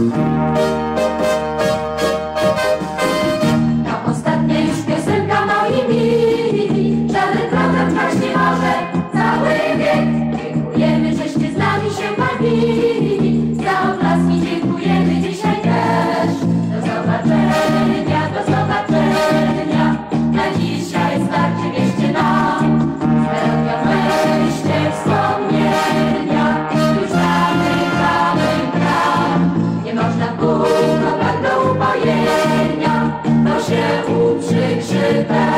To ostatnia już piosenka no moimi, żaden problem trwać nie może cały wiek. Dziękujemy, żeście z nami się bawili. życzy bez.